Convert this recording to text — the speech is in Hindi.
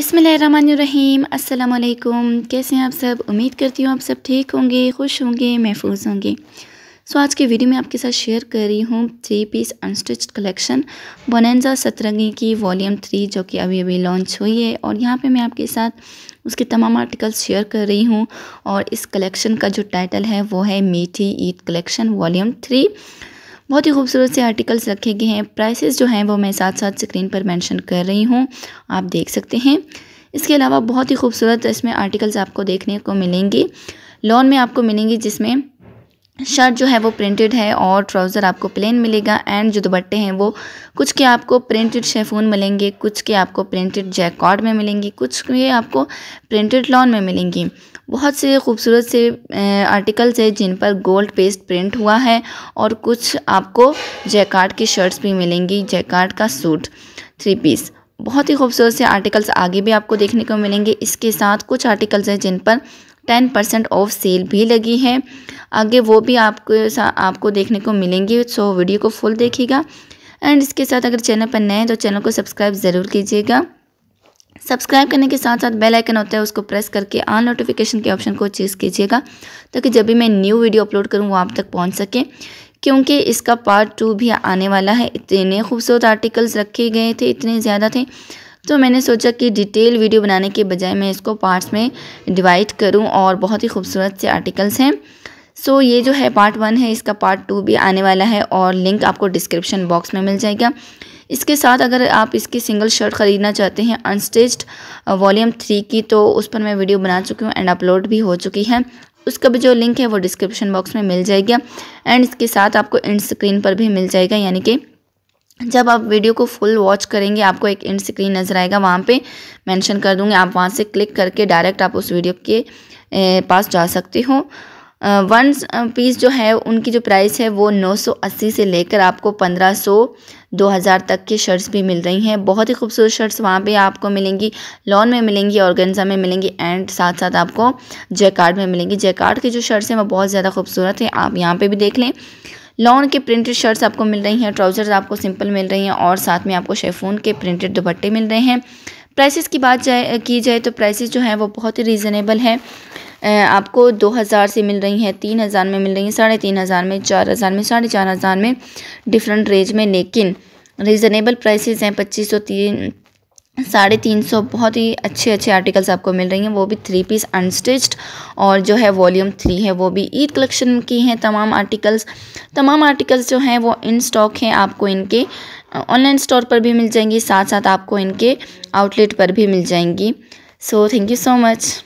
बिसमीम अल्लाम कैसे हैं आप सब? उम्मीद करती हूँ आप सब ठीक होंगे, खुश होंगे, महफूज होंगे। सो आज की वीडियो में आपके साथ शेयर कर रही हूँ three piece unstitched collection Bonanza Satrangi की वॉल्यूम थ्री जो कि अभी अभी लॉन्च हुई है। और यहाँ पे मैं आपके साथ उसके तमाम आर्टिकल्स शेयर कर रही हूँ। और इस कलेक्शन का जो टाइटल है, वो है मीठी ईद कलेक्शन वॉल्यूम थ्री बहुत ही खूबसूरत से आर्टिकल्स रखे गए हैं। प्राइसेस जो हैं वो मैं साथ साथ स्क्रीन पर मेंशन कर रही हूँ। आप देख सकते हैं। इसके अलावा बहुत ही खूबसूरत इसमें आर्टिकल्स आपको देखने को मिलेंगे। लॉन में आपको मिलेंगी जिसमें शर्ट जो है वो प्रिंटेड है और ट्राउज़र आपको प्लेन मिलेगा एंड जो दुपट्टे हैं वो कुछ के आपको प्रिंटेड शेफून मिलेंगे, कुछ के आपको प्रिंटेड जैकॉर्ड में मिलेंगी, कुछ के आपको प्रिंटेड लॉन में मिलेंगी। बहुत से खूबसूरत से आर्टिकल्स है जिन पर गोल्ड पेस्ट प्रिंट हुआ है और कुछ आपको जैकार्ड की शर्ट्स भी मिलेंगी जैकार्ड का सूट थ्री पीस बहुत ही खूबसूरत से आर्टिकल्स आगे भी आपको देखने को मिलेंगे। इसके साथ कुछ आर्टिकल्स हैं जिन पर टेन परसेंट ऑफ़ सेल भी लगी है। आगे वो भी आपको आपको देखने को मिलेंगी सो वीडियो को फुल देखिएगा। एंड इसके साथ अगर चैनल पर नए हैं तो चैनल को सब्सक्राइब ज़रूर कीजिएगा। सब्सक्राइब करने के साथ साथ बेल आइकन होता है, उसको प्रेस करके ऑन नोटिफिकेशन के ऑप्शन को चीज़ कीजिएगा, ताकि जब भी मैं न्यू वीडियो अपलोड करूँ, वो आप तक पहुँच सके। क्योंकि इसका पार्ट टू भी आने वाला है। इतने खूबसूरत आर्टिकल्स रखे गए थे, इतने ज़्यादा थे। तो मैंने सोचा कि डिटेल वीडियो बनाने के बजाय मैं इसको पार्ट्स में डिवाइड करूँ और बहुत ही खूबसूरत से आर्टिकल्स हैं। सो so, ये जो है पार्ट वन है इसका पार्ट टू भी आने वाला है और लिंक आपको डिस्क्रिप्शन बॉक्स में मिल जाएगा। इसके साथ अगर आप इसकी सिंगल शर्ट ख़रीदना चाहते हैं अनस्टेज्ड वॉल्यूम थ्री की तो उस पर मैं वीडियो बना चुकी हूँ एंड अपलोड भी हो चुकी है। उसका भी जो लिंक है वो डिस्क्रिप्शन बॉक्स में मिल जाएगा एंड इसके साथ आपको इंड स्क्रीन पर भी मिल जाएगा यानी कि जब आप वीडियो को फुल वॉच करेंगे, आपको एक इंड स्क्रीन नज़र आएगा, वहाँ पे मेंशन कर दूँगी, आप वहाँ से क्लिक करके डायरेक्ट आप उस वीडियो के पास जा सकते हो। वन पीस जो है, उनकी जो प्राइस है, वो 980 से लेकर आपको 1500 2000 तक की शर्ट्स भी मिल रही हैं। बहुत ही खूबसूरत शर्ट्स वहाँ पे आपको मिलेंगी, लॉन में मिलेंगी ऑर्गेन्जा में मिलेंगी, एंड साथ साथ आपको जैकार्ड में मिलेंगी। जैकार्ड की जो शर्ट्स हैं, वो बहुत ज़्यादा खूबसूरत हैं, आप यहाँ पे भी देख लें। लॉन के प्रिंटेड शर्ट्स आपको मिल रही हैं, ट्राउज़र्स आपको सिंपल मिल रही हैं और साथ में आपको शेफोन के प्रिंटेड दुपट्टे मिल रहे हैं। प्राइसेस की बात जाए की जाए तो प्राइसेस जो हैं वो बहुत ही रीज़नेबल है। आपको दो हज़ार से मिल रही हैं, तीन हज़ार में मिल रही हैं, साढ़े तीन हज़ार में, चार हज़ार में, साढ़े चार हज़ार में डिफरेंट रेंज में। लेकिन रीज़नेबल प्राइसेस हैं पच्चीस सौ तीन साढ़े तीन सौ बहुत ही अच्छे अच्छे आर्टिकल्स आपको मिल रही हैं। वो भी थ्री पीस अनस्टिच्ड और जो है वॉल्यूम थ्री है। वो भी ईद कलेक्शन की हैं तमाम आर्टिकल्स तमाम आर्टिकल्स जो हैं वो इन स्टॉक हैं आपको इनके। ऑनलाइन स्टोर पर भी मिल जाएँगी साथ साथ आपको इनके आउटलेट पर भी मिल जाएँगी। So thank you so much